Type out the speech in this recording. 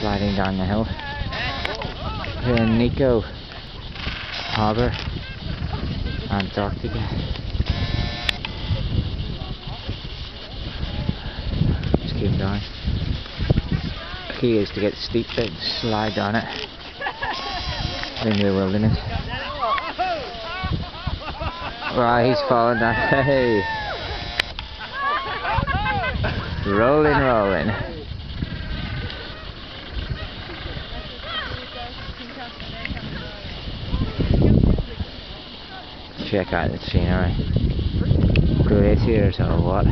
sliding down the hill. Here in Neko Harbour, Antarctica. Just keep going. Key is to get the steep bit slide down it into the wilderness. Right, he's falling down. Hey! Rolling, rolling. Check out the scenery. Glaciers or what?